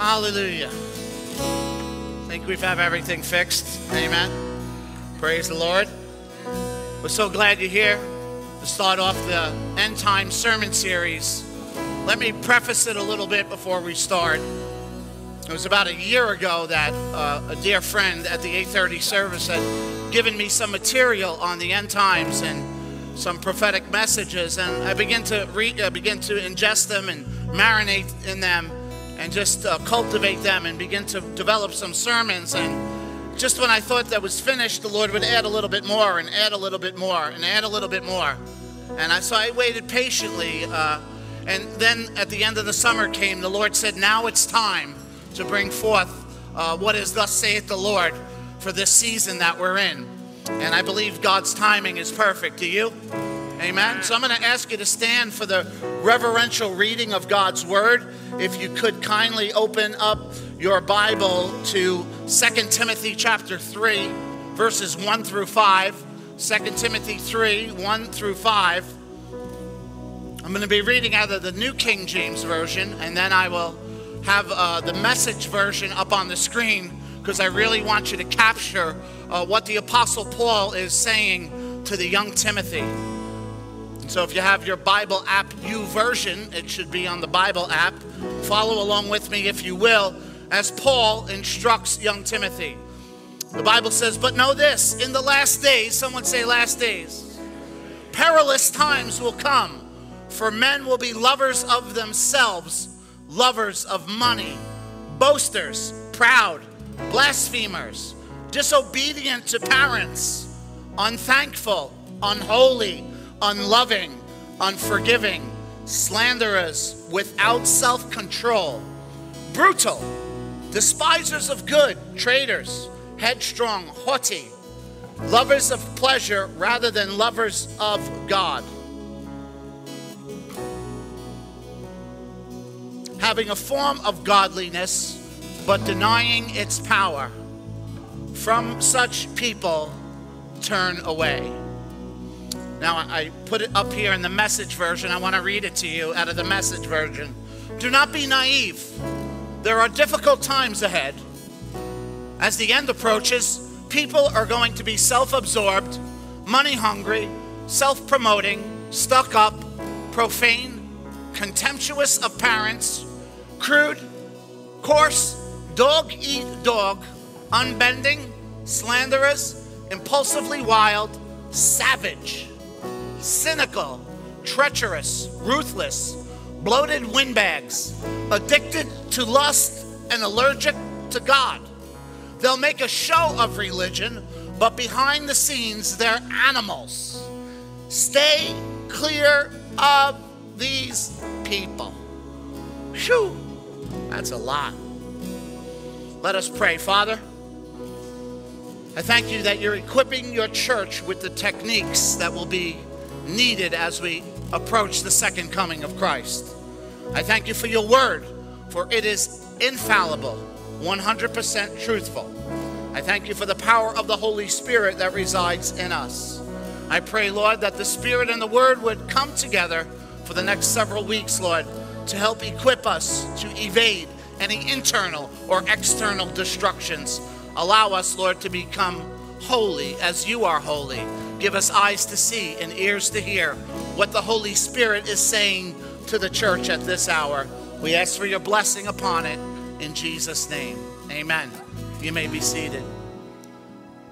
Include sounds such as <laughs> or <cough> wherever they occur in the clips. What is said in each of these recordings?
Hallelujah. I think we have have everything fixed. Amen. Praise the Lord. We're so glad you're here to start off the end time sermon series. Let me preface it a little bit before we start. It was about a year ago that uh, a dear friend at the 8:30 service had given me some material on the end times and some prophetic messages, and I began to read, uh, begin to ingest them and marinate in them, and just uh, cultivate them and begin to develop some sermons. And just when I thought that was finished, the Lord would add a little bit more and add a little bit more and add a little bit more. And I, so I waited patiently. Uh, and then at the end of the summer came, the Lord said, Now it's time to bring forth uh, what is thus saith the Lord for this season that we're in. And I believe God's timing is perfect. Do you? Amen. So I'm going to ask you to stand for the reverential reading of God's word. If you could kindly open up your Bible to 2 Timothy chapter 3, verses 1 through 5. 2 Timothy 3, 1 through 5. I'm going to be reading out of the New King James Version, and then I will have uh, the message version up on the screen because I really want you to capture uh, what the Apostle Paul is saying to the young Timothy. So if you have your Bible app U YouVersion, it should be on the Bible app. Follow along with me, if you will, as Paul instructs young Timothy. The Bible says, But know this, in the last days, someone say last days, perilous times will come, for men will be lovers of themselves lovers of money, boasters, proud, blasphemers, disobedient to parents, unthankful, unholy, unloving, unforgiving, slanderers, without self control, brutal, despisers of good, traitors, headstrong, haughty, lovers of pleasure rather than lovers of God having a form of godliness, but denying its power. From such people, turn away. Now, I put it up here in the message version. I want to read it to you out of the message version. Do not be naive. There are difficult times ahead. As the end approaches, people are going to be self absorbed, money hungry, self promoting, stuck up, profane, contemptuous of parents, crude, coarse, dog eat dog, unbending, slanderous, impulsively wild, savage, cynical, treacherous, ruthless, bloated windbags, addicted to lust and allergic to God. They'll make a show of religion, but behind the scenes, they're animals. Stay clear of these people. Phew. That's a lot. Let us pray. Father, I thank you that you're equipping your church with the techniques that will be needed as we approach the second coming of Christ. I thank you for your word, for it is infallible, 100% truthful. I thank you for the power of the Holy Spirit that resides in us. I pray, Lord, that the Spirit and the Word would come together for the next several weeks, Lord, to help equip us to evade any internal or external destructions. Allow us, Lord, to become holy as you are holy. Give us eyes to see and ears to hear what the Holy Spirit is saying to the church at this hour. We ask for your blessing upon it in Jesus' name. Amen. You may be seated.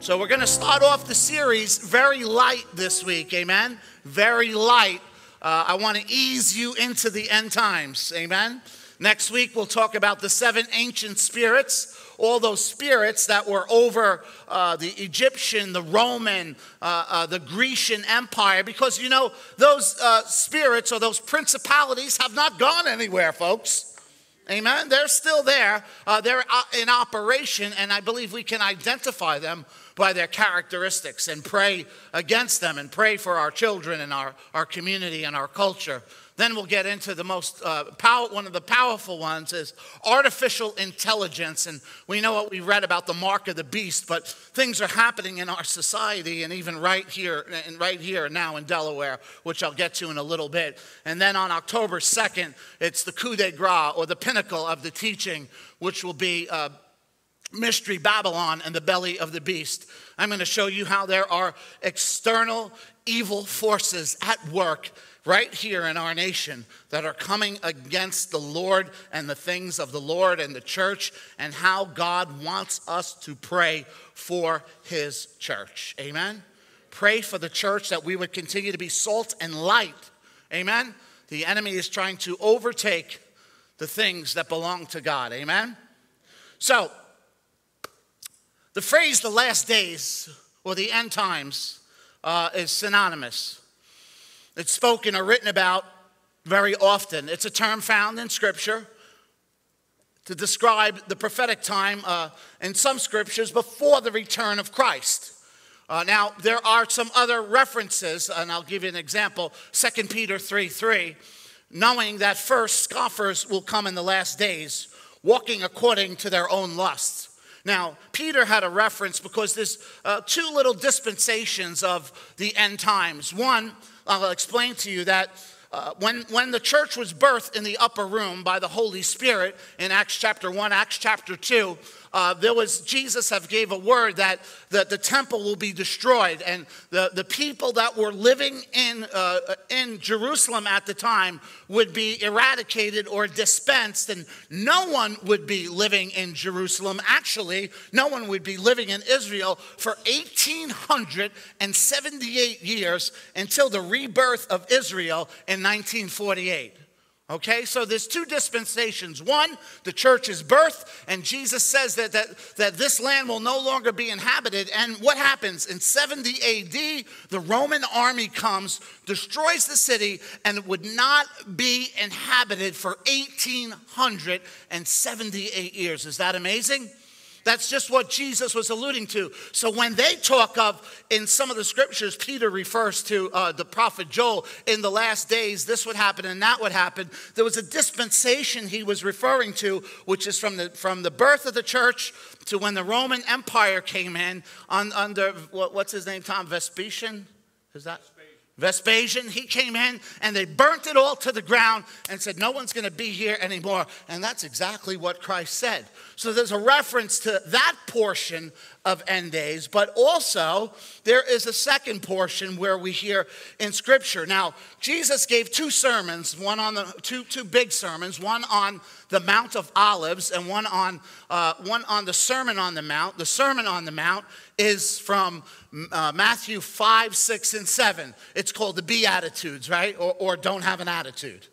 So, we're going to start off the series very light this week. Amen. Very light uh, I want to ease you into the end times. Amen. Next week, we'll talk about the seven ancient spirits, all those spirits that were over uh, the Egyptian, the Roman, uh, uh, the Grecian Empire, because you know, those uh, spirits or those principalities have not gone anywhere, folks. Amen. They're still there, uh, they're uh, in operation, and I believe we can identify them by their characteristics and pray against them and pray for our children and our, our community and our culture Then we'll get into the most uh, one of the powerful ones is artificial intelligence. And we know what we read about the mark of the beast, but things are happening in our society and even right here and right here now in Delaware, which I'll get to in a little bit. And then on October 2nd, it's the coup de grace or the pinnacle of the teaching, which will be uh, Mystery Babylon and the belly of the beast. I'm going to show you how there are external evil forces at work right here in our nation that are coming against the Lord and the things of the Lord and the church, and how God wants us to pray for his church. Amen. Pray for the church that we would continue to be salt and light. Amen. The enemy is trying to overtake the things that belong to God. Amen. So, the phrase the last days or the end times uh, is synonymous. It's spoken or written about very often. It's a term found in Scripture to describe the prophetic time uh, in some scriptures before the return of Christ. Uh, now, there are some other references, and I'll give you an example 2 Peter 3 3, knowing that first scoffers will come in the last days, walking according to their own lusts. Now, Peter had a reference because there's uh, two little dispensations of the end times. One, I'll explain to you that uh, when, when the church was birthed in the upper room by the Holy Spirit in Acts chapter 1, Acts chapter 2, uh, there was Jesus have gave a word that the, the temple will be destroyed. And the, the people that were living in, uh, in jerusalem at the time would be eradicated or dispensed. And no one would be living in jerusalem. Actually no one would be living in israel for 1878 years until the rebirth of israel in 1948 Okay, so there's two dispensations. One, the church's birth, and Jesus says that, that, that this land will no longer be inhabited. And what happens? In 70 AD, the Roman army comes, destroys the city, and it would not be inhabited for 1878 years. Is that amazing? That's just what Jesus was alluding to. So when they talk of, in some of the scriptures, Peter refers to uh, the prophet Joel, in the last days, this would happen and that would happen. There was a dispensation he was referring to, which is from the, from the birth of the church to when the Roman Empire came in on, under, what, what's his name, Tom? Vespasian? Is that? Vespasian, he came in and they burnt it all to the ground and said, No one's going to be here anymore. And that's exactly what Christ said. So there's a reference to that portion of end days, but also there is a second portion where we hear in Scripture. Now, Jesus gave two sermons, one on the two, two big sermons, one on the Mount of Olives and one on, uh, one on the Sermon on the Mount. The Sermon on the Mount is from uh, Matthew 5, 6, and 7. It's called the Beatitudes, right? Or, or don't have an attitude,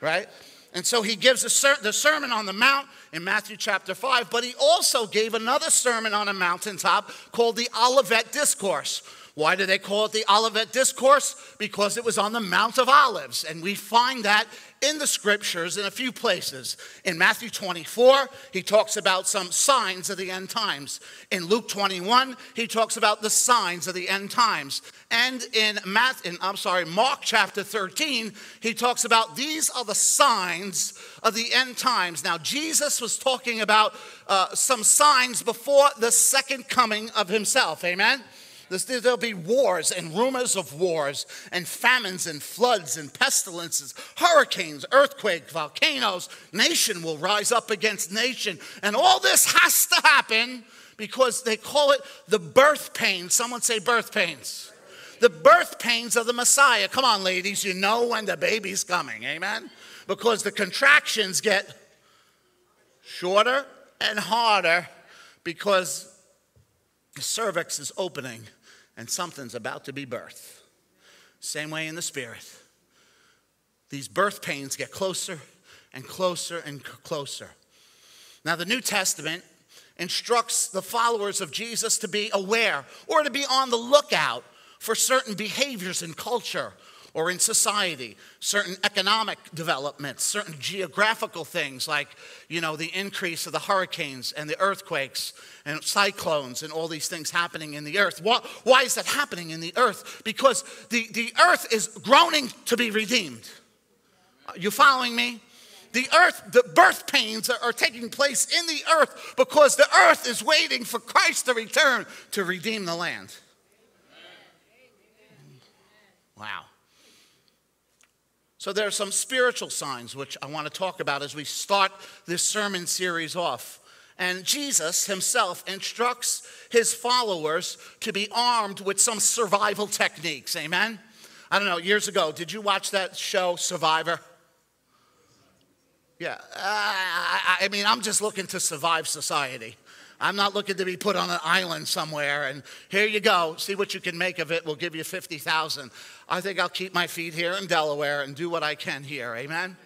right? And so he gives ser- the Sermon on the Mount in Matthew chapter 5, but he also gave another sermon on a mountaintop called the Olivet Discourse why do they call it the Olivet Discourse? Because it was on the Mount of Olives. And we find that in the scriptures in a few places. In Matthew 24, he talks about some signs of the end times. In Luke 21, he talks about the signs of the end times. And in Matt, in, I'm sorry, Mark chapter 13, he talks about these are the signs of the end times. Now, Jesus was talking about uh, some signs before the second coming of himself. Amen? There'll be wars and rumors of wars and famines and floods and pestilences, hurricanes, earthquakes, volcanoes. Nation will rise up against nation. And all this has to happen because they call it the birth pains. Someone say birth pains. The birth pains of the Messiah. Come on, ladies, you know when the baby's coming. Amen? Because the contractions get shorter and harder because the cervix is opening and something's about to be birthed. Same way in the spirit. These birth pains get closer and closer and closer. Now, the New Testament instructs the followers of Jesus to be aware or to be on the lookout for certain behaviors in culture or in society, certain economic developments, certain geographical things like, you know, the increase of the hurricanes and the earthquakes and cyclones and all these things happening in the earth. Why, why is that happening in the earth? Because the, the earth is groaning to be redeemed. Are You following me? The earth, the birth pains are, are taking place in the earth because the earth is waiting for Christ to return to redeem the land. Wow. So there are some spiritual signs which I want to talk about as we start this sermon series off. And Jesus himself instructs his followers to be armed with some survival techniques. Amen? I don't know, years ago, did you watch that show, Survivor? Yeah. Uh, I, I mean, I'm just looking to survive society. I'm not looking to be put on an island somewhere and here you go, see what you can make of it. We'll give you 50,000. I think I'll keep my feet here in Delaware and do what I can here. Amen.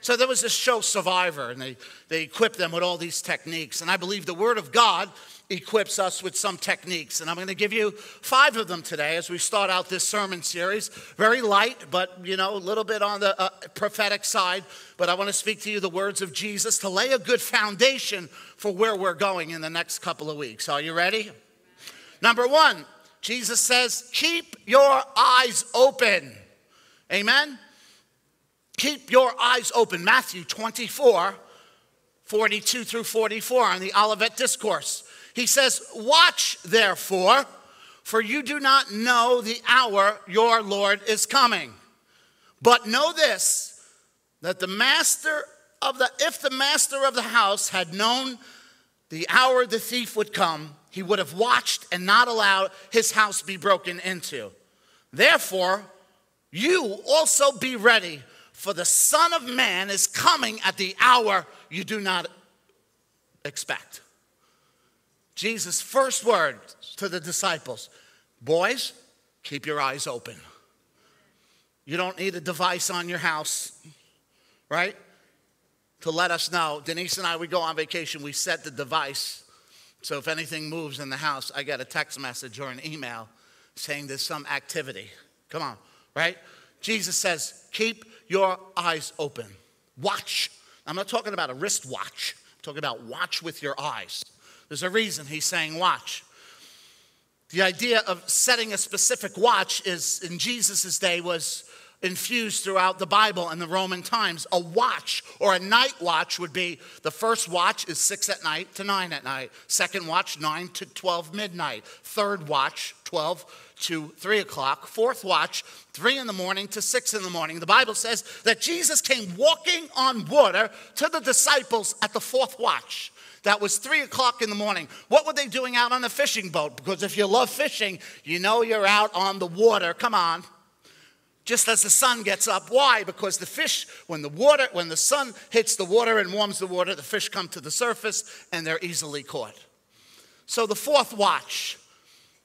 So there was this show Survivor and they they equipped them with all these techniques and I believe the word of God equips us with some techniques. And I'm going to give you five of them today as we start out this sermon series. Very light, but, you know, a little bit on the uh, prophetic side. But I want to speak to you the words of Jesus to lay a good foundation for where we're going in the next couple of weeks. Are you ready? Number one, Jesus says, keep your eyes open. Amen? Keep your eyes open. Matthew 24, 42 through 44 on the Olivet Discourse. He says, Watch therefore, for you do not know the hour your Lord is coming. But know this, that the master of the, if the master of the house had known the hour the thief would come, he would have watched and not allowed his house be broken into. Therefore, you also be ready, for the Son of Man is coming at the hour you do not expect. Jesus' first word to the disciples Boys, keep your eyes open. You don't need a device on your house, right? To let us know. Denise and I, we go on vacation, we set the device. So if anything moves in the house, I get a text message or an email saying there's some activity. Come on, right? Jesus says, keep your eyes open. Watch. I'm not talking about a wristwatch, I'm talking about watch with your eyes. There's a reason he's saying watch. The idea of setting a specific watch is in Jesus' day was infused throughout the Bible and the Roman times. A watch or a night watch would be the first watch is six at night to nine at night. Second watch, nine to 12 midnight. Third watch, 12 to three o'clock. Fourth watch, three in the morning to six in the morning. The Bible says that Jesus came walking on water to the disciples at the fourth watch. That was three o'clock in the morning. What were they doing out on a fishing boat? Because if you love fishing, you know you're out on the water. Come on. Just as the sun gets up. Why? Because the fish, when the water, when the sun hits the water and warms the water, the fish come to the surface and they're easily caught. So the fourth watch,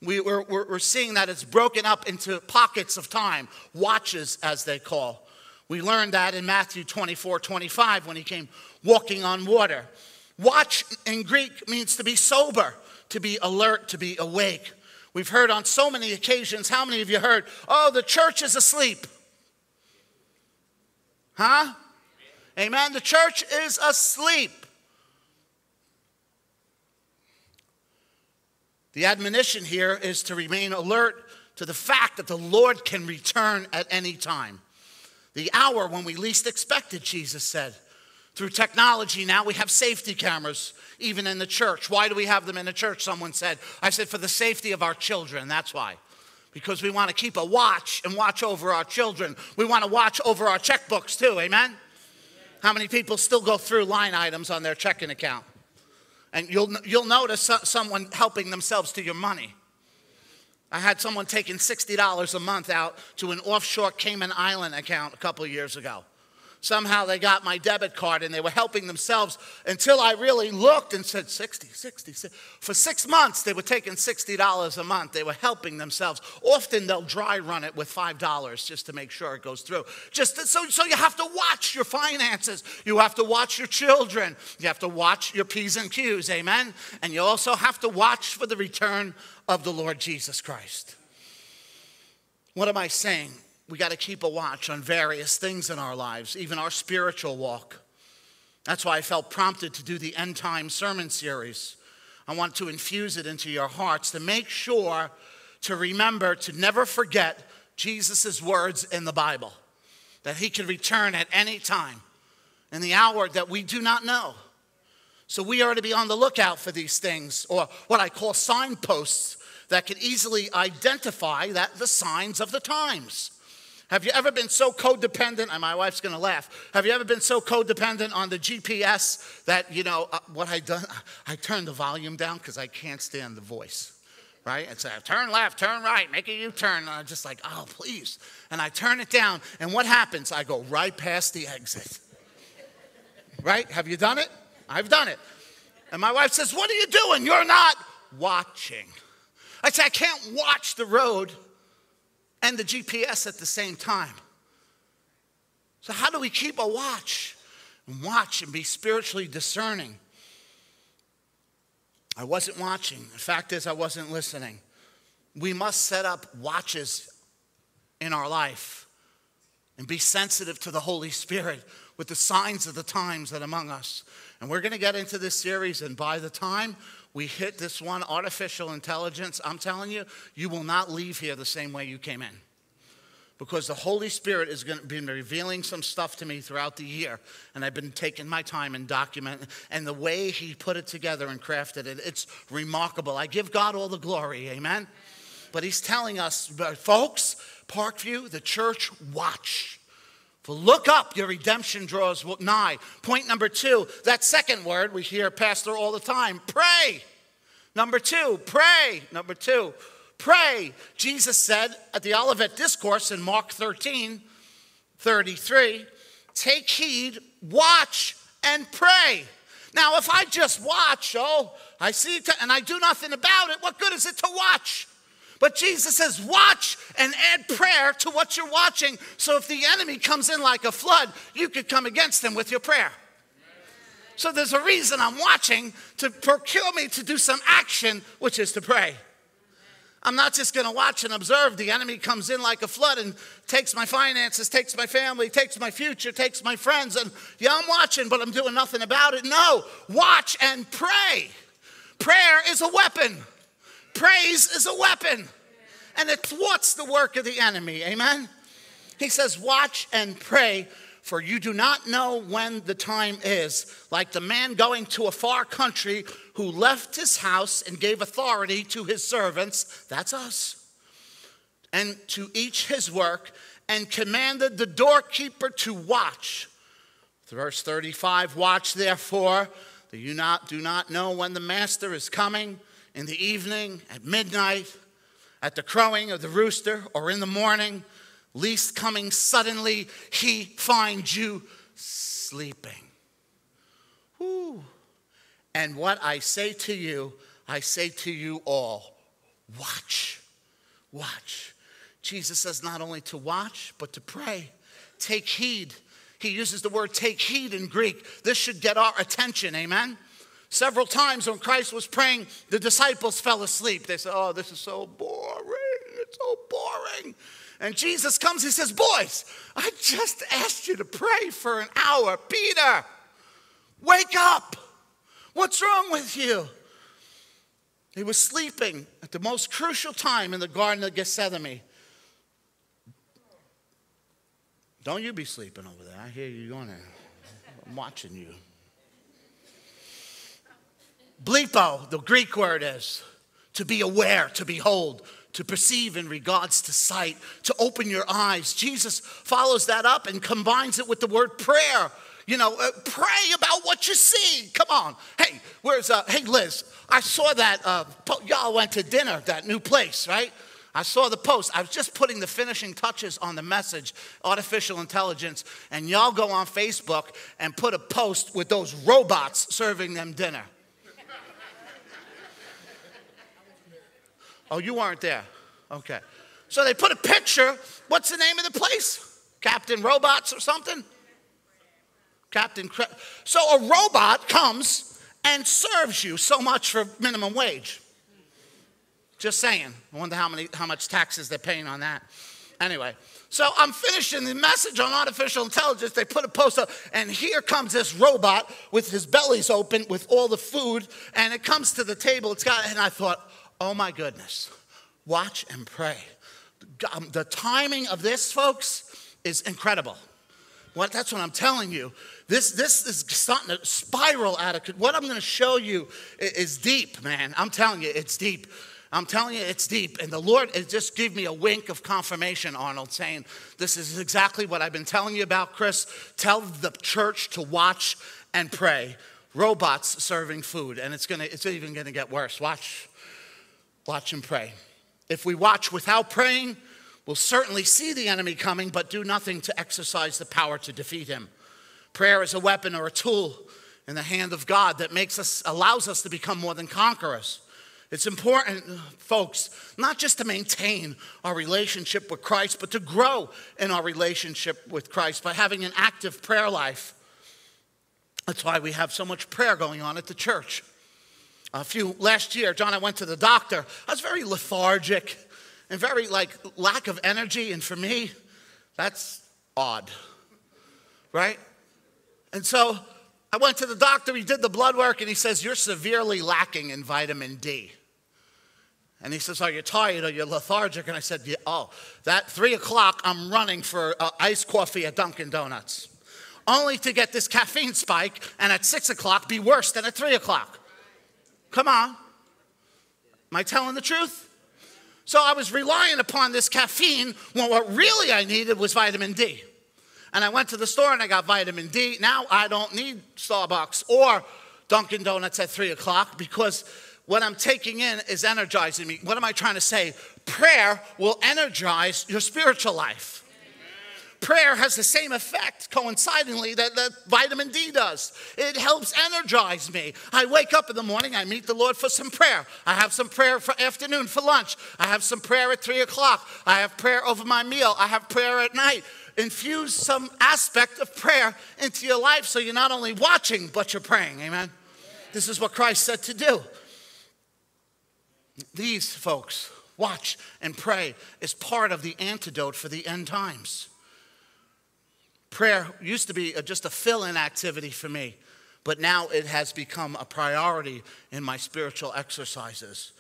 we, are we're, we're seeing that it's broken up into pockets of time, watches as they call. We learned that in Matthew 24, 25 when he came walking on water. Watch in Greek means to be sober, to be alert, to be awake. We've heard on so many occasions, how many of you heard, oh, the church is asleep? Huh? Amen. The church is asleep. The admonition here is to remain alert to the fact that the Lord can return at any time. The hour when we least expect it, Jesus said. Through technology now, we have safety cameras, even in the church. Why do we have them in the church? Someone said. I said, for the safety of our children. That's why. Because we want to keep a watch and watch over our children. We want to watch over our checkbooks too. Amen? How many people still go through line items on their checking account? And you'll, you'll notice someone helping themselves to your money. I had someone taking $60 a month out to an offshore Cayman Island account a couple years ago somehow they got my debit card and they were helping themselves until I really looked and said, 60, 60, 60. For six months, they were taking $60 a month. They were helping themselves. Often they'll dry run it with $5 just to make sure it goes through. Just to, so, so you have to watch your finances. You have to watch your children. You have to watch your P's and Q's, amen? And you also have to watch for the return of the Lord Jesus Christ. What am I saying? We got to keep a watch on various things in our lives, even our spiritual walk. That's why I felt prompted to do the end time sermon series. I want to infuse it into your hearts to make sure to remember to never forget Jesus' words in the Bible. that he could return at any time in the hour that we do not know. So we are to be on the lookout for these things, or what I call signposts that can easily identify that the signs of the times. Have you ever been so codependent? And my wife's going to laugh. Have you ever been so codependent on the GPS that, you know, uh, what I done? <laughs> I turned the volume down because I can't stand the voice, right? And say, turn left, turn right, make a U turn. And I'm just like, oh, please. And I turn it down. And what happens? I go right past the exit. right? Have you done it? I've done it. And my wife says, What are you doing? You're not watching. I say, I can't watch the road and the GPS at the same time. So, how do we keep a watch and watch and be spiritually discerning? I wasn't watching. The fact is, I wasn't listening. We must set up watches in our life and be sensitive to the Holy Spirit with the signs of the times that among us. And we're going to get into this series, and by the time we hit this one, artificial intelligence, I'm telling you, you will not leave here the same way you came in. Because the Holy Spirit is going to be revealing some stuff to me throughout the year. And I've been taking my time and documenting. And the way He put it together and crafted it, it's remarkable. I give God all the glory. Amen. But He's telling us, folks, Parkview, the church, watch. For look up, your redemption draws nigh. Point number two, that second word we hear Pastor all the time pray. Number two, pray. Number two, pray. Jesus said at the Olivet Discourse in Mark 13 33, take heed, watch, and pray. Now, if I just watch, oh, I see, and I do nothing about it, what good is it to watch? But Jesus says, watch and add prayer to what you're watching. So if the enemy comes in like a flood, you could come against him with your prayer. So there's a reason I'm watching to procure me to do some action, which is to pray. I'm not just going to watch and observe. The enemy comes in like a flood and takes my finances, takes my family, takes my future, takes my friends. And yeah, I'm watching, but I'm doing nothing about it. No, watch and pray. Prayer is a weapon. Praise is a weapon and it thwarts the work of the enemy. Amen? He says, Watch and pray, for you do not know when the time is. Like the man going to a far country who left his house and gave authority to his servants, that's us, and to each his work, and commanded the doorkeeper to watch. Verse 35 Watch therefore, that you not, do not know when the master is coming in the evening, at midnight, at the crowing of the rooster, or in the morning, least coming suddenly he finds you sleeping. Whew. And what I say to you, I say to you all watch, watch. Jesus says not only to watch, but to pray. Take heed. He uses the word take heed in Greek. This should get our attention, amen? Several times when Christ was praying, the disciples fell asleep. They said, Oh, this is so boring. It's so boring. And Jesus comes, he says, Boys, I just asked you to pray for an hour. Peter, wake up. What's wrong with you? He was sleeping at the most crucial time in the Garden of Gethsemane. Don't you be sleeping over there. I hear you going there. I'm watching you. Blepo, the Greek word is to be aware, to behold, to perceive in regards to sight, to open your eyes. Jesus follows that up and combines it with the word prayer. You know, uh, pray about what you see. Come on. Hey, where's, uh, hey, Liz, I saw that, uh, y'all went to dinner, that new place, right? I saw the post. I was just putting the finishing touches on the message, artificial intelligence, and y'all go on Facebook and put a post with those robots serving them dinner. Oh, you weren't there. Okay. So they put a picture. What's the name of the place? Captain Robots or something? Captain. Cre- so a robot comes and serves you so much for minimum wage. Just saying. I wonder how, many, how much taxes they're paying on that. Anyway, so I'm finishing the message on artificial intelligence. They put a post up, and here comes this robot with his bellies open with all the food, and it comes to the table. It's got, and I thought, Oh my goodness. Watch and pray. Um, the timing of this, folks, is incredible. What, that's what I'm telling you. This, this is starting to spiral out of What I'm going to show you is deep, man. I'm telling you, it's deep. I'm telling you, it's deep. And the Lord just gave me a wink of confirmation, Arnold, saying, This is exactly what I've been telling you about, Chris. Tell the church to watch and pray. Robots serving food, and it's, gonna, it's even going to get worse. Watch, watch and pray. If we watch without praying, we'll certainly see the enemy coming, but do nothing to exercise the power to defeat him. Prayer is a weapon or a tool in the hand of God that makes us, allows us to become more than conquerors. It's important, folks, not just to maintain our relationship with Christ, but to grow in our relationship with Christ by having an active prayer life. That's why we have so much prayer going on at the church. A few last year, John, I went to the doctor. I was very lethargic and very like lack of energy, and for me, that's odd, right? And so I went to the doctor, he did the blood work, and he says, You're severely lacking in vitamin D. And he says, Are you tired? Are you lethargic? And I said, yeah, Oh, that three o'clock, I'm running for uh, iced coffee at Dunkin' Donuts, only to get this caffeine spike and at six o'clock be worse than at three o'clock. Come on. Am I telling the truth? So I was relying upon this caffeine when what really I needed was vitamin D. And I went to the store and I got vitamin D. Now I don't need Starbucks or Dunkin' Donuts at three o'clock because what I'm taking in is energizing me. What am I trying to say? Prayer will energize your spiritual life. Prayer has the same effect, coincidingly, that, that vitamin D does. It helps energize me. I wake up in the morning, I meet the Lord for some prayer. I have some prayer for afternoon, for lunch. I have some prayer at three o'clock. I have prayer over my meal. I have prayer at night infuse some aspect of prayer into your life so you're not only watching, but you're praying. Amen? This is what Christ said to do. These folks, watch and pray, is part of the antidote for the end times. Prayer used to be just a fill in activity for me, but now it has become a priority in my spiritual exercises.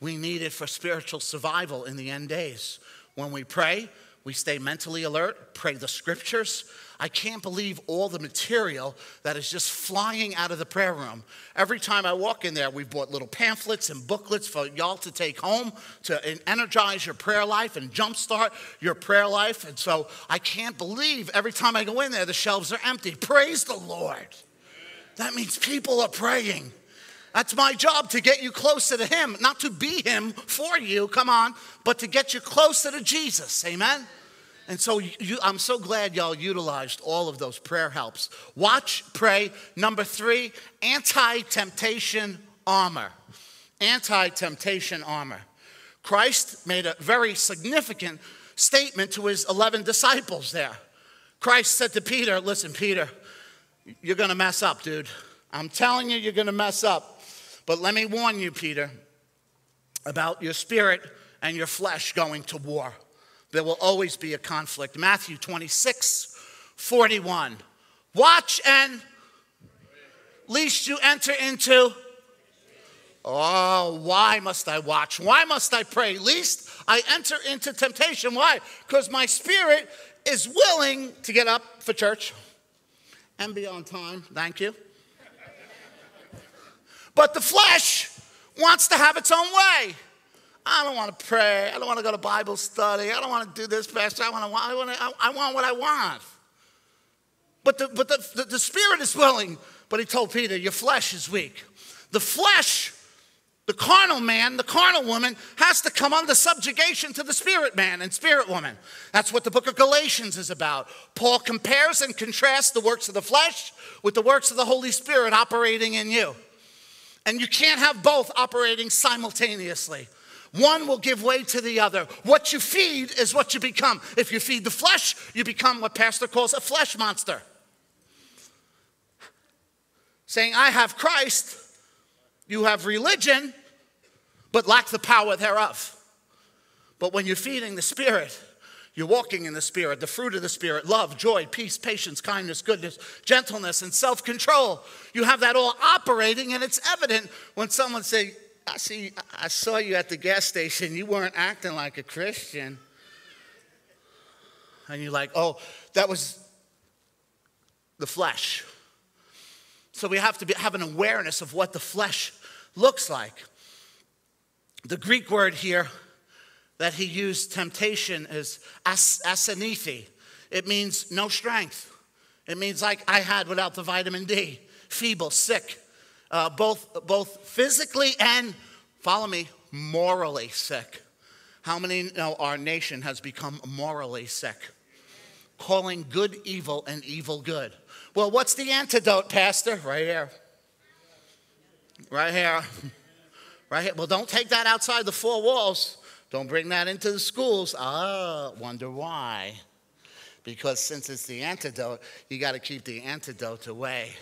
We need it for spiritual survival in the end days. When we pray, we stay mentally alert, pray the scriptures. I can't believe all the material that is just flying out of the prayer room. Every time I walk in there, we've bought little pamphlets and booklets for y'all to take home to energize your prayer life and jumpstart your prayer life. And so I can't believe every time I go in there, the shelves are empty. Praise the Lord. That means people are praying. That's my job to get you closer to Him, not to be Him for you, come on, but to get you closer to Jesus. Amen? And so you, I'm so glad y'all utilized all of those prayer helps. Watch, pray. Number three, anti temptation armor. Anti temptation armor. Christ made a very significant statement to his 11 disciples there. Christ said to Peter, Listen, Peter, you're going to mess up, dude. I'm telling you, you're going to mess up. But let me warn you, Peter, about your spirit and your flesh going to war. There will always be a conflict. Matthew 26, 41. Watch and lest you enter into. Oh, why must I watch? Why must I pray? Least I enter into temptation. Why? Because my spirit is willing to get up for church and be on time. Thank you. But the flesh wants to have its own way. I don't want to pray. I don't want to go to Bible study. I don't want to do this, Pastor. I want, to, I want, to, I want what I want. But, the, but the, the, the spirit is willing. But he told Peter, Your flesh is weak. The flesh, the carnal man, the carnal woman, has to come under subjugation to the spirit man and spirit woman. That's what the book of Galatians is about. Paul compares and contrasts the works of the flesh with the works of the Holy Spirit operating in you. And you can't have both operating simultaneously. One will give way to the other. What you feed is what you become. If you feed the flesh, you become what Pastor calls a flesh monster. Saying, I have Christ, you have religion, but lack the power thereof. But when you're feeding the Spirit, you're walking in the Spirit, the fruit of the Spirit love, joy, peace, patience, kindness, goodness, gentleness, and self control. You have that all operating, and it's evident when someone says, I see, I saw you at the gas station. You weren't acting like a Christian. And you're like, oh, that was the flesh. So we have to be, have an awareness of what the flesh looks like. The Greek word here that he used temptation as, asanithi. It means no strength. It means like I had without the vitamin D, feeble, sick, uh, both, both physically and, follow me, morally sick. How many know our nation has become morally sick? Calling good evil and evil good. Well, what's the antidote, Pastor? Right here. Right here. <laughs> Right here. Well, don't take that outside the four walls. Don't bring that into the schools. Ah, wonder why. Because since it's the antidote, you got to keep the antidote away.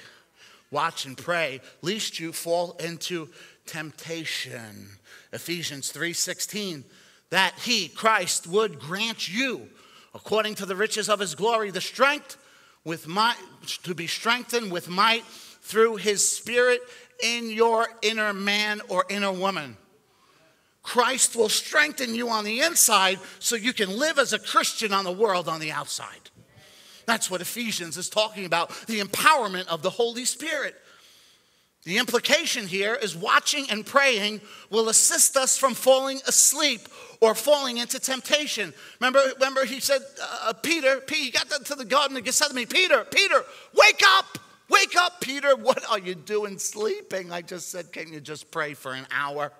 Watch and pray, lest you fall into temptation. Ephesians 3:16 that he Christ would grant you according to the riches of his glory the strength with might to be strengthened with might through his spirit in your inner man or inner woman. Christ will strengthen you on the inside so you can live as a Christian on the world on the outside. That's what Ephesians is talking about the empowerment of the Holy Spirit. The implication here is watching and praying will assist us from falling asleep or falling into temptation. Remember, remember he said, uh, uh Peter, Peter, he got to the garden of Gethsemane, Peter, Peter, wake up, wake up, Peter, what are you doing sleeping? I just said, can you just pray for an hour?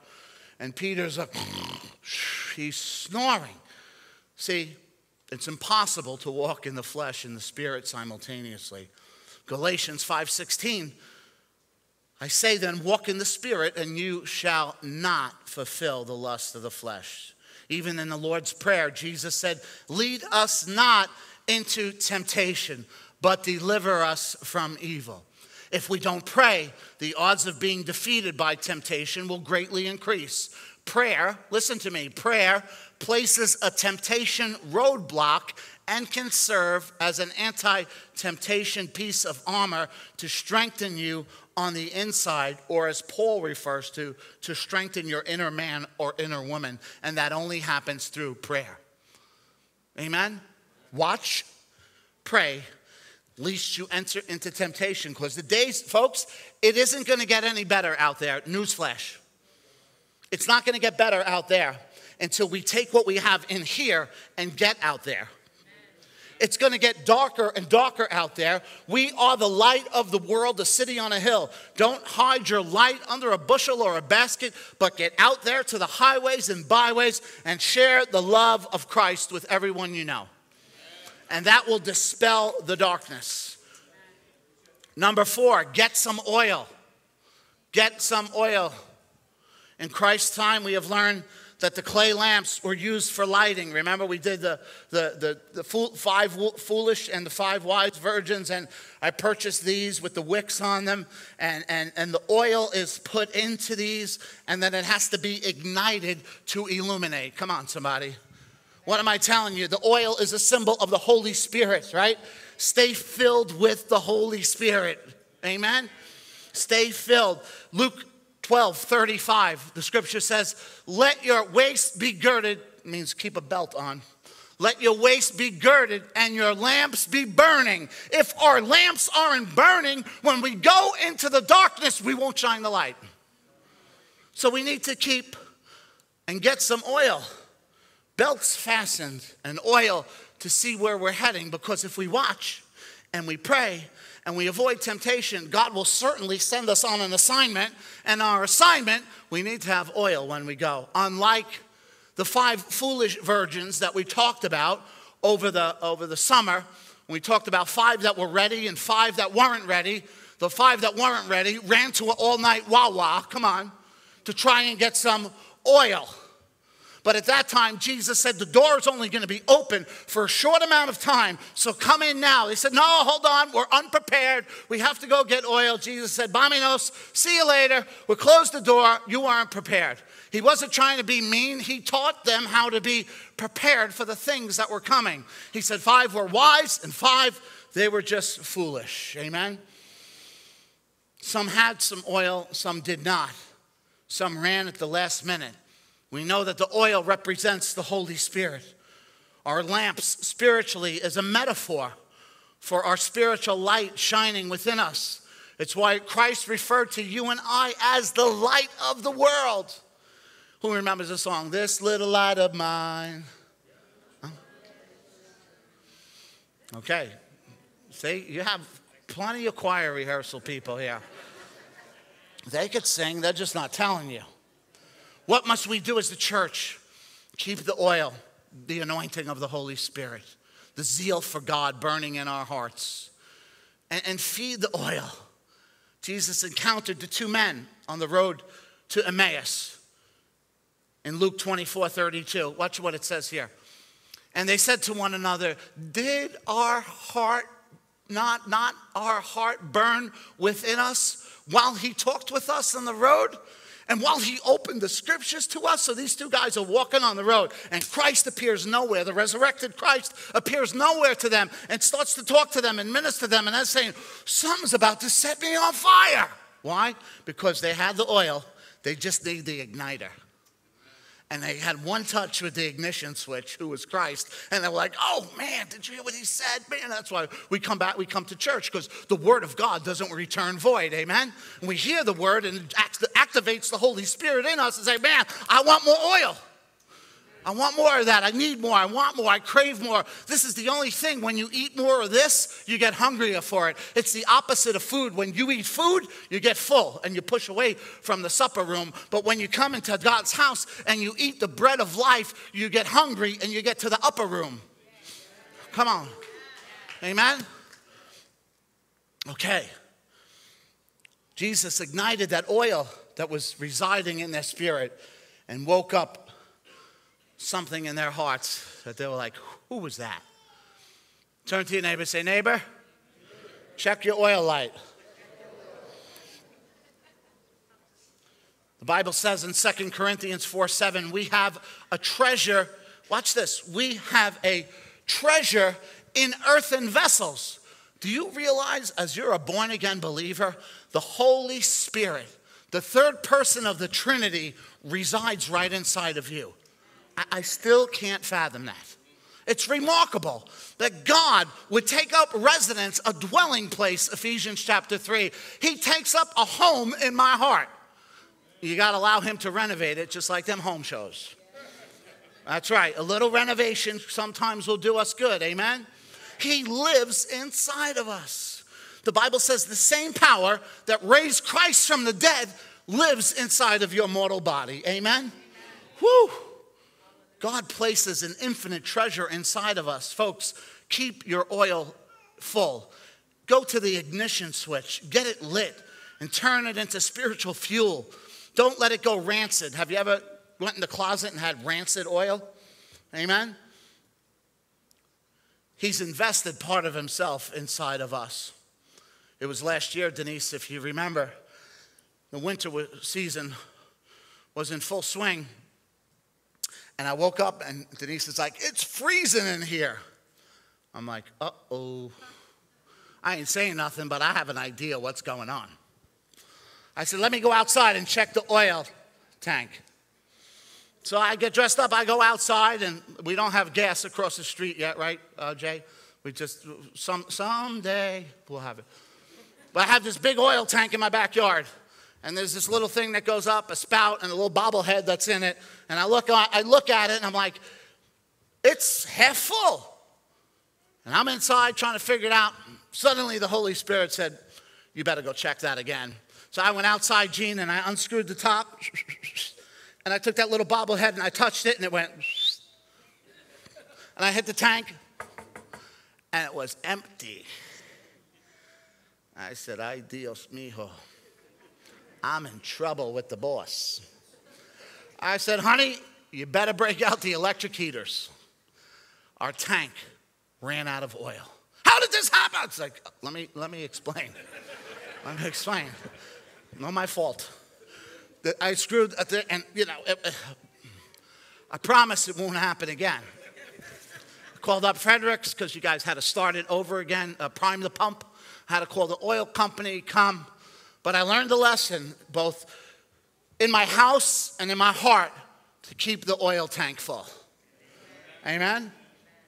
And Peter's like, <sniffs> he's snoring. See, it's impossible to walk in the flesh and the spirit simultaneously. Galatians 5:16 I say then walk in the spirit and you shall not fulfill the lust of the flesh. Even in the Lord's prayer Jesus said, "Lead us not into temptation, but deliver us from evil." If we don't pray, the odds of being defeated by temptation will greatly increase. Prayer, listen to me, prayer places a temptation roadblock and can serve as an anti temptation piece of armor to strengthen you on the inside, or as Paul refers to, to strengthen your inner man or inner woman. And that only happens through prayer. Amen? Watch, pray, lest you enter into temptation. Because the days, folks, it isn't going to get any better out there. Newsflash. It's not going to get better out there until we take what we have in here and get out there. It's going to get darker and darker out there. We are the light of the world, the city on a hill. Don't hide your light under a bushel or a basket, but get out there to the highways and byways and share the love of Christ with everyone you know and that will dispel the darkness. Number four, get some oil. Get some oil. In Christ's time, we have learned that the clay lamps were used for lighting. Remember, we did the, the, the, the five foolish and the five wise virgins, and I purchased these with the wicks on them, and, and, and the oil is put into these, and then it has to be ignited to illuminate. Come on, somebody. What am I telling you? The oil is a symbol of the Holy Spirit, right? Stay filled with the Holy Spirit. Amen? Stay filled. Luke 12, 35, the scripture says, Let your waist be girded, means keep a belt on. Let your waist be girded and your lamps be burning. If our lamps aren't burning, when we go into the darkness, we won't shine the light. So we need to keep and get some oil belts fastened and oil to see where we're heading because if we watch and we pray and we avoid temptation, God will certainly send us on an assignment. And our assignment, we need to have oil when we go. Unlike the five foolish virgins that we talked about over the, over the summer, we talked about five that were ready and five that weren't ready. The five that weren't ready ran to an all night Wawa, come on, to try and get some oil. But at that time, Jesus said the door is only going to be open for a short amount of time. So come in now. They said, No, hold on. We're unprepared. We have to go get oil. Jesus said, Vaminos, see you later. We closed the door. You aren't prepared. He wasn't trying to be mean. He taught them how to be prepared for the things that were coming. He said, Five were wise, and five, they were just foolish. Amen. Some had some oil, some did not. Some ran at the last minute. We know that the oil represents the Holy Spirit. Our lamps spiritually is a metaphor for our spiritual light shining within us. It's why Christ referred to you and I as the light of the world. Who remembers the song, This Little Light of Mine? Okay. See, you have plenty of choir rehearsal people here. They could sing, they're just not telling you. What must we do as the church? Keep the oil, the anointing of the Holy Spirit, the zeal for God burning in our hearts, and, and feed the oil. Jesus encountered the two men on the road to Emmaus in Luke 24 32. Watch what it says here. And they said to one another, Did our heart not, not our heart burn within us while he talked with us on the road? And while he opened the scriptures to us, so these two guys are walking on the road, and Christ appears nowhere. The resurrected Christ appears nowhere to them and starts to talk to them and minister to them, and they're saying, Something's about to set me on fire. Why? Because they had the oil, they just need the igniter and they had one touch with the ignition switch, who was Christ, and they were like, "Oh man, did you hear what he said? Man, that's why we come back, we come to church because the word of God doesn't return void, amen." And we hear the word and it activates the Holy Spirit in us and say, "Man, I want more oil." I want more of that. I need more. I want more. I crave more. This is the only thing. When you eat more of this, you get hungrier for it. It's the opposite of food. When you eat food, you get full and you push away from the supper room. But when you come into God's house and you eat the bread of life, you get hungry and you get to the upper room. Come on. Amen? Okay. Jesus ignited that oil that was residing in their spirit and woke up something in their hearts that they were like, who was that? Turn to your neighbor say, neighbor, check your oil light. The Bible says in 2 Corinthians 4 7, we have a treasure. Watch this. We have a treasure in earthen vessels. Do you realize, as you're a born again believer, the Holy Spirit, the third person of the Trinity, resides right inside of you? I still can't fathom that. It's remarkable that God would take up residence, a dwelling place, Ephesians chapter 3. He takes up a home in my heart. You got to allow Him to renovate it, just like them home shows. That's right. A little renovation sometimes will do us good. Amen? He lives inside of us. The Bible says the same power that raised Christ from the dead lives inside of your mortal body. Amen? Whew. God places an infinite treasure inside of us. Folks, keep your oil full. Go to the ignition switch, get it lit, and turn it into spiritual fuel. Don't let it go rancid. Have you ever went in the closet and had rancid oil? Amen? He's invested part of himself inside of us. It was last year, Denise, if you remember, the winter season was in full swing. And I woke up and Denise is like, It's freezing in here. I'm like, Uh oh. I ain't saying nothing, but I have an idea what's going on. I said, Let me go outside and check the oil tank. So I get dressed up, I go outside, and we don't have gas across the street yet, right, uh, Jay? We just, some, someday we'll have it. But I have this big oil tank in my backyard and there's this little thing that goes up, a spout, and a little bobblehead that's in it. And I look, I look at it and I'm like, it's half full. And I'm inside trying to figure it out. Suddenly the Holy Spirit said, You better go check that again. So I went outside, Gene, and I unscrewed the top. <laughs> And I took that little bobblehead and I touched it and it went. And I hit the tank and it was empty. I said, Ay Dios mijo. I'm in trouble with the boss. I said, honey, you better break out the electric heaters. Our tank ran out of oil. How did this happen? It's like, let me, let me explain. <laughs> let me explain. Not my fault. I screwed, and you know, I promise it won't happen again. I called up Fredericks because you guys had to start it over again, uh, prime the pump. I had to call the oil company, come. But I learned the lesson both in my house and in my heart to keep the oil tank full. Amen?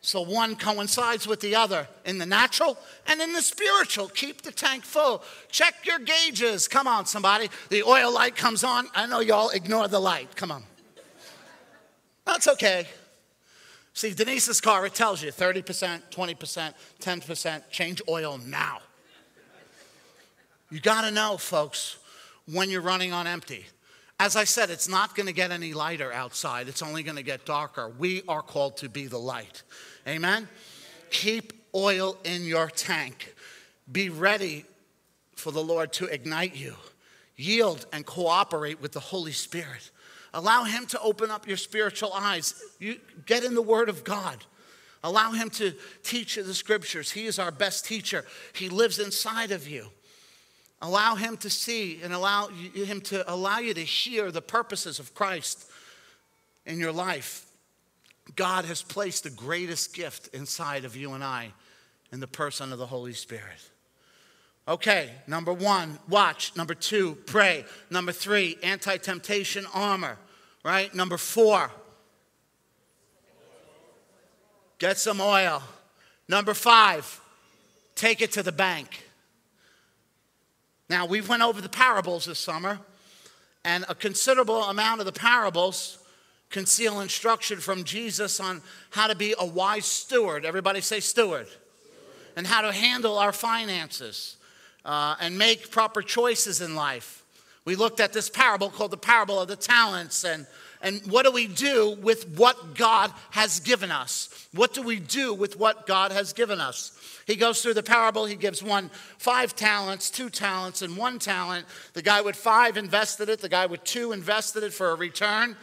So one coincides with the other in the natural and in the spiritual. Keep the tank full. Check your gauges. Come on, somebody. The oil light comes on. I know y'all ignore the light. Come on. That's okay. See, Denise's car, it tells you 30%, 20%, 10%. Change oil now. You got to know, folks, when you're running on empty. As I said, it's not going to get any lighter outside, it's only going to get darker. We are called to be the light. Amen? Keep oil in your tank. Be ready for the Lord to ignite you. Yield and cooperate with the Holy Spirit. Allow Him to open up your spiritual eyes. You get in the Word of God. Allow Him to teach you the scriptures. He is our best teacher, He lives inside of you. Allow Him to see and allow Him to allow you to hear the purposes of Christ in your life. God has placed the greatest gift inside of you and I in the person of the Holy Spirit. Okay, number one, watch. Number two, pray. Number three, anti temptation armor, right? Number four, get some oil. Number five, take it to the bank. Now, we went over the parables this summer, and a considerable amount of the parables conceal instruction from Jesus on how to be a wise steward. Everybody say steward. And how to handle our finances uh, and make proper choices in life. We looked at this parable called the parable of the talents and and what do we do with what God has given us? What do we do with what God has given us? He goes through the parable. He gives one five talents, two talents, and one talent. The guy with five invested it, the guy with two invested it for a return.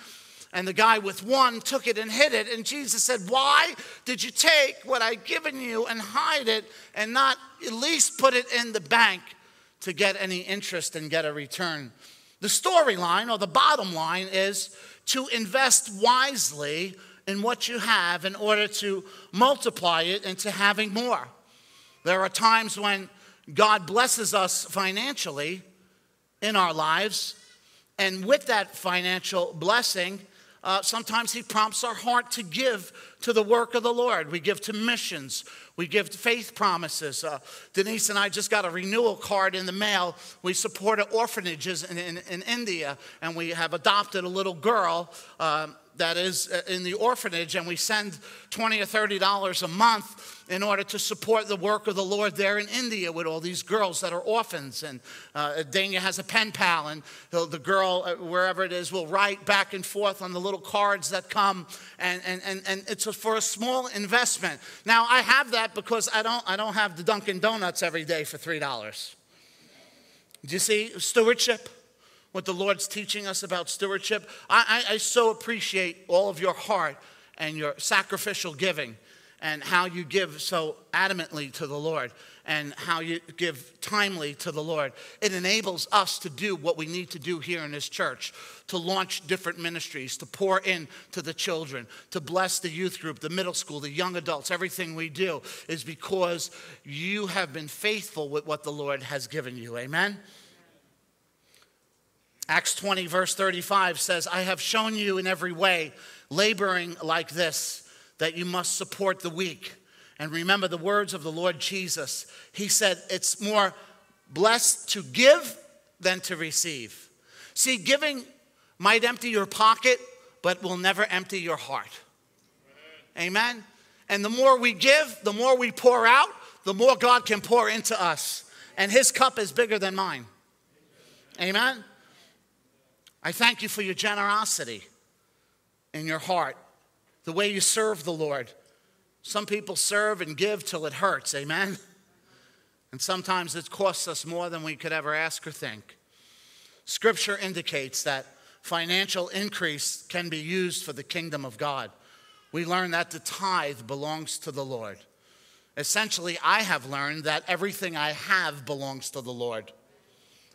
And the guy with one took it and hid it. And Jesus said, Why did you take what I've given you and hide it and not at least put it in the bank to get any interest and get a return? The storyline or the bottom line is to invest wisely in what you have in order to multiply it into having more. There are times when God blesses us financially in our lives, and with that financial blessing, uh, sometimes He prompts our heart to give to the work of the Lord. We give to missions, we give faith promises. Uh, Denise and I just got a renewal card in the mail. We support orphanages in, in, in India, and we have adopted a little girl. Um, that is uh, in the orphanage, and we send 20 or 30 dollars a month in order to support the work of the Lord there in India with all these girls that are orphans. And uh, Dania has a pen pal, and the girl, uh, wherever it is, will write back and forth on the little cards that come, and, and, and, and it's for a small investment. Now, I have that because I don't, I don't have the Dunkin' Donuts every day for $3. Do you see stewardship? What the Lord's teaching us about stewardship. I, I, I, so appreciate all of your heart and your sacrificial giving and how you give so adamantly to the Lord and how you give timely to the Lord. It enables us to do what we need to do here in this church to launch different ministries, to pour in to the children, to bless the youth group, the middle school, the young adults. Everything we do is because you have been faithful with what the Lord has given you. Amen. Acts 20, verse 35 says, I have shown you in every way, laboring like this, that you must support the weak. And remember the words of the Lord Jesus. He said, It's more blessed to give than to receive. See, giving might empty your pocket, but will never empty your heart. Amen. And the more we give, the more we pour out, the more God can pour into us. And his cup is bigger than mine. Amen. I thank you for your generosity in your heart, the way you serve the Lord. Some people serve and give till it hurts, amen? And sometimes it costs us more than we could ever ask or think. Scripture indicates that financial increase can be used for the kingdom of God. We learn that the tithe belongs to the Lord. Essentially, I have learned that everything I have belongs to the Lord.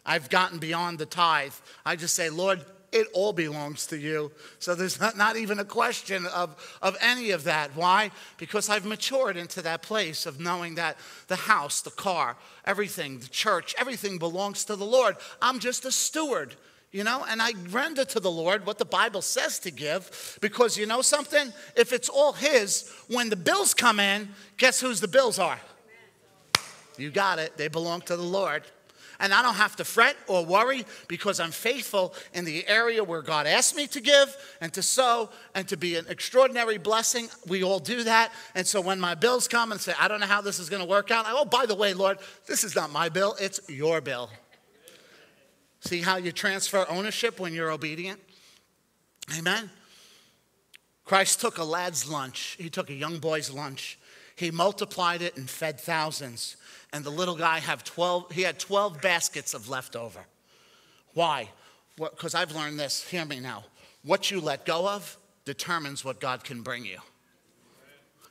I've gotten beyond the tithe. I just say, Lord, it all belongs to you. So there's not, not even a question of, of any of that. Why? Because I've matured into that place of knowing that the house, the car, everything, the church, everything belongs to the Lord. I'm just a steward. you know, and I render to the Lord what the Bible says to give because you know something? If it's all His, when the bills come in, guess whose the bills are? You got it. They belong to the Lord. And I don't have to fret or worry because I'm faithful in the area where God asked me to give and to sow and to be an extraordinary blessing. We all do that. And so when my bills come and say, I don't know how this is going to work out, I, oh, by the way, Lord, this is not my bill, it's your bill. See how you transfer ownership when you're obedient? Amen. Christ took a lad's lunch, he took a young boy's lunch. He multiplied it and fed thousands and the little guy have 12 he had 12 baskets of leftover. Why? Because i've learned this hear me now. What you let go of determines what god can bring you.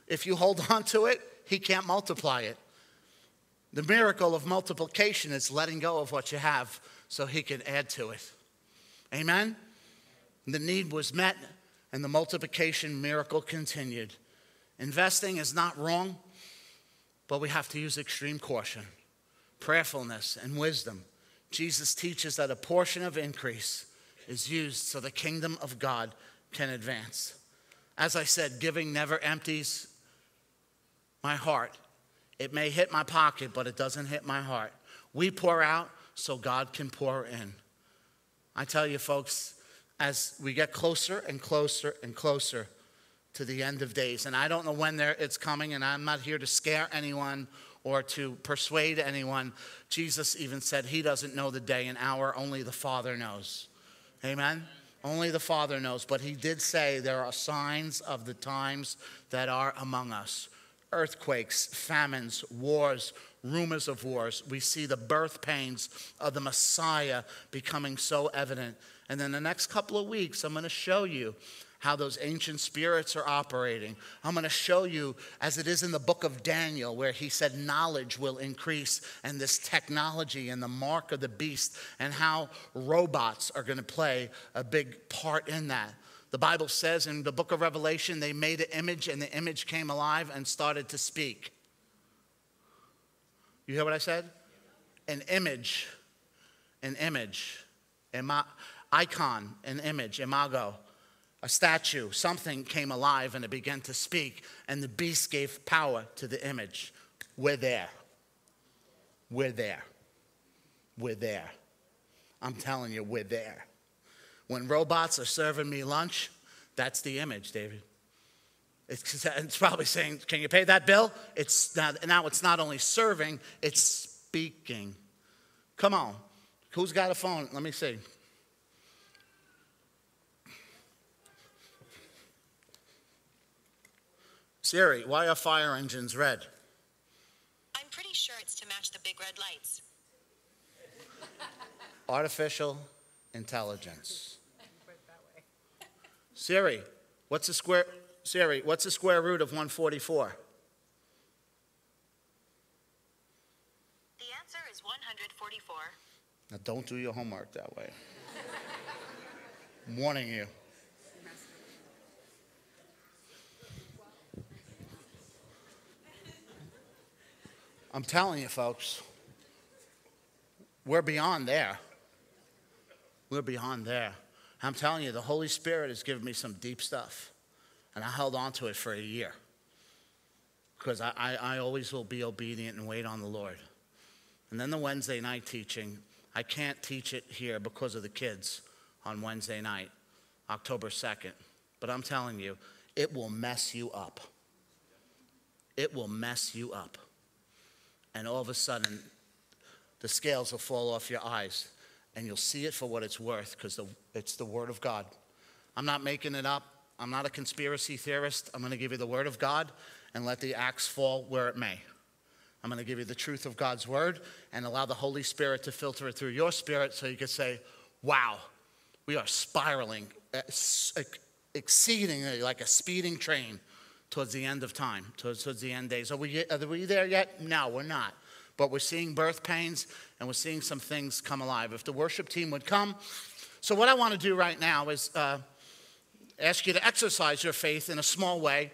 If you hold on to it he can't multiply it. The miracle of multiplication is letting go of what you have so he can add to it. Amen? The need was met and the multiplication miracle continued. Investing is not wrong but we have to use extreme caution, prayerfulness, and wisdom. Jesus teaches that a portion of increase is used so the kingdom of God can advance. As I said, giving never empties my heart. It may hit my pocket, but it doesn't hit my heart. We pour out so God can pour in. I tell you, folks, as we get closer and closer and closer to the end of days. And I don't know when it's coming, and I'm not here to scare anyone or to persuade anyone. Jesus even said he doesn't know the day and hour, only the Father knows. Amen? Only the Father knows. But he did say there are signs of the times that are among us earthquakes, famines, wars, rumors of wars. We see the birth pains of the Messiah becoming so evident. And then the next couple of weeks, I'm going to show you how those ancient spirits are operating. I'm going to show you, as it is in the book of Daniel, where he said knowledge will increase, and this technology and the mark of the beast, and how robots are going to play a big part in that. The Bible says in the book of Revelation, they made an image, and the image came alive and started to speak. You hear what I said? An image, an image, an icon, an image, imago a statue, something came alive and it began to speak, and the beast gave power to the image. We're there. We're there. We're there. I'm telling you, we're there. When robots are serving me lunch, that's the image, David. It's, <laughs> it's probably saying, Can you pay that bill? It's now it's not only serving, it's speaking. Come on. Who's got a phone? Let me see. Siri, why are fire engines red? I'm pretty sure it's to match the big red lights. <laughs> Artificial intelligence. Siri, what's the square Siri, what's the square root of 144? The answer is 144. Now don't do your homework that way. I'm warning you. I'm telling you, folks, we're beyond there. We're beyond there. I'm telling you, the Holy Spirit has given me some deep stuff. And I held on to it for a year. Because I, I, I, always will be obedient and wait on the Lord. And then the Wednesday night teaching, I can't teach it here because of the kids on Wednesday night, October 2nd. But I'm telling you, it will mess you up. It will mess you up and all of a sudden the scales will fall off your eyes and you'll see it for what it's worth because it's the Word of God. I'm not making it up. I'm not a conspiracy theorist. I'm going to give you the Word of God and let the axe fall where it may. I'm going to give you the truth of God's Word and allow the Holy Spirit to filter it through your spirit so you can say, wow, we are spiraling eh, exceedingly like a speeding train towards the end of time, towards, towards the end days. Are we, are we there yet? No, we're not. But we're seeing birth pains and we're seeing some things come alive. If the worship team would come. So, what I want to do right now is uh, ask you to exercise your faith in a small way.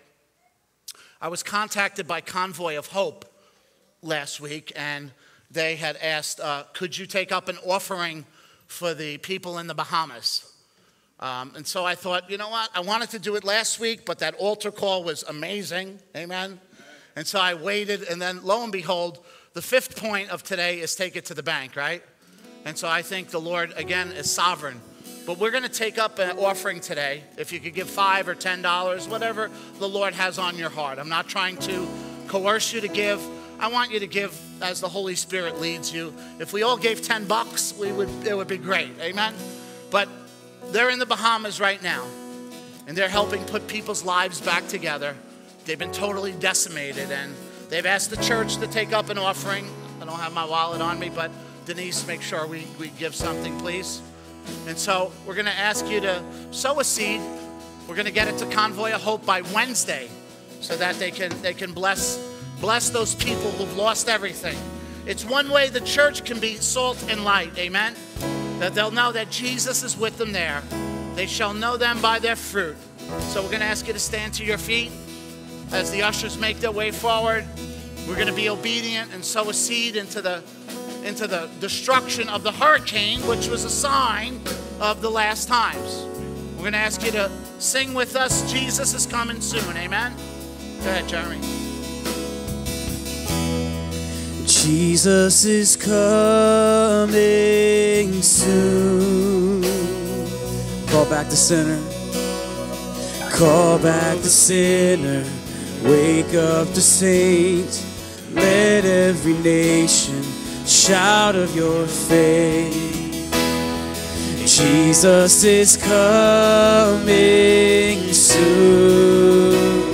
I was contacted by Convoy of Hope last week, and they had asked, uh, Could you take up an offering for the people in the Bahamas. Um, and so I thought, you know what? I wanted to do it last week, but that altar call was amazing. Amen. And so I waited, and then lo and behold, the fifth point of today is take it to the bank, right? And so I think the Lord, again, is sovereign. But we're going to take up an offering today. If you could give five or ten dollars, whatever the Lord has on your heart. I'm not trying to coerce you to give. I want you to give as the Holy Spirit leads you. If we all gave 10 bucks, we would it would be great. Amen. But they're in the Bahamas right now, and they're helping put people's lives back together. They've been totally decimated, and they've asked the church to take up an offering. I don't have my wallet on me, but Denise, make sure we, we give something, please. And so we're going to ask you to sow a seed. We're going to get it to Convoy of Hope by Wednesday so that they can, they can bless, bless those people who've lost everything. It's one way the church can be salt and light. Amen. That they'll know that Jesus is with them there. They shall know them by their fruit. So we're going to ask you to stand to your feet as the ushers make their way forward. We're going to be obedient and sow a seed into the into the destruction of the hurricane, which was a sign of the last times. We're going to ask you to sing with us. Jesus is coming soon. Amen. Go ahead, Jeremy. Jesus is coming soon. Call back the sinner. Call back the sinner. Wake up the saint. Let every nation shout of your faith. Jesus is coming soon.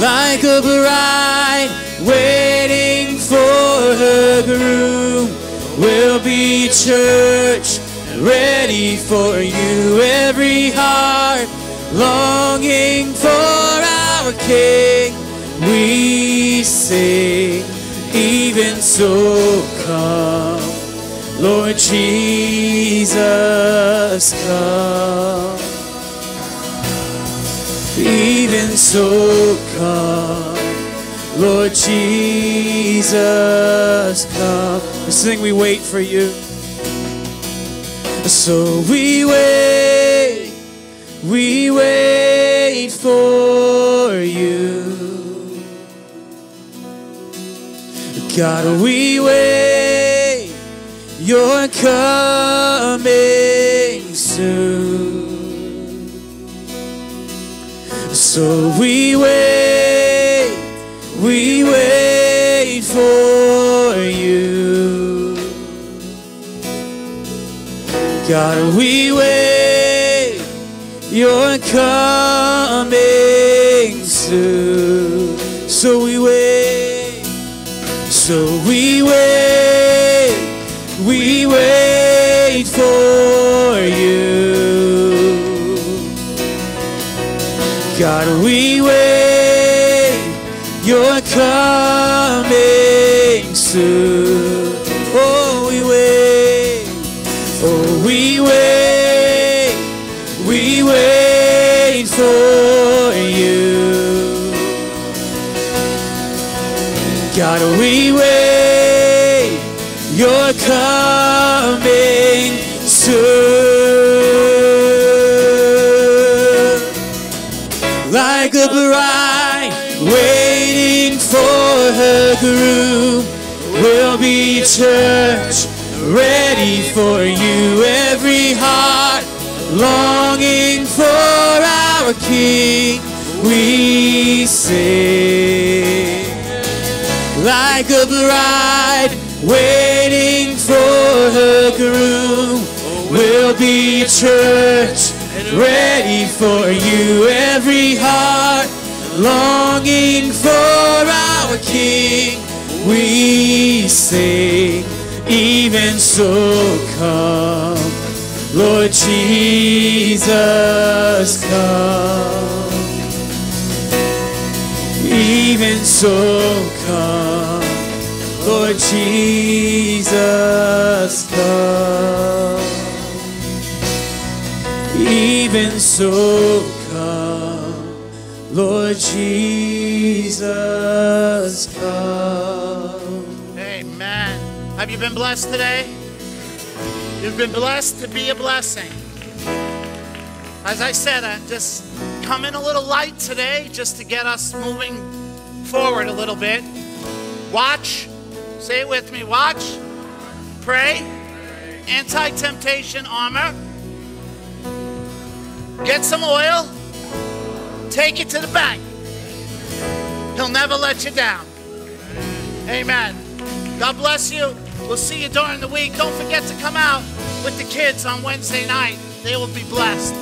Like a bride waiting for her groom, We'll be church ready for you. Every heart longing for our King we sing, even so come, Lord Jesus, come. Even so come, Lord Jesus, come. We sing, we wait for you. So we wait, we wait for you. God, we wait, you're coming soon. So we wait, we wait for you. God, we wait, you're coming soon. So we wait, so we wait, God, we wait, you're coming soon. Oh, we wait, oh, we wait, we wait for you. God, we wait, you're coming her groom. We'll be church ready for you. Every heart longing for our King. We sing like a bride waiting for her groom. We'll be church ready for you. Every heart longing for our King. We sing, even so come, Lord Jesus, come. Even so come, Lord Jesus, come. Even so Lord Jesus, come. Amen. Have you been blessed today? You've been blessed to be a blessing. As I said, I'm just coming a little light today just to get us moving forward a little bit. Watch. Say it with me. Watch. Pray. Anti temptation armor. Get some oil. Take it to the bank. He'll never let you down. Amen. God bless you. We'll see you during the week. Don't forget to come out with the kids on Wednesday night. They will be blessed.